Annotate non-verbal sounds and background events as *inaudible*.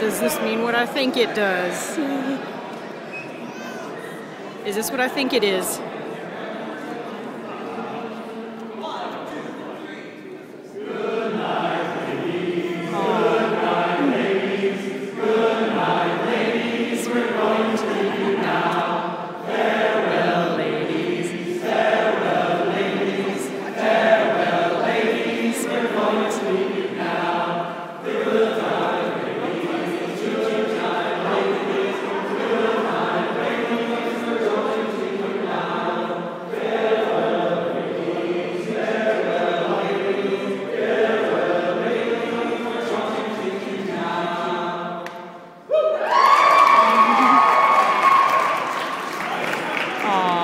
Does this mean what I think it does? *laughs* Is this what I think it is? Aww.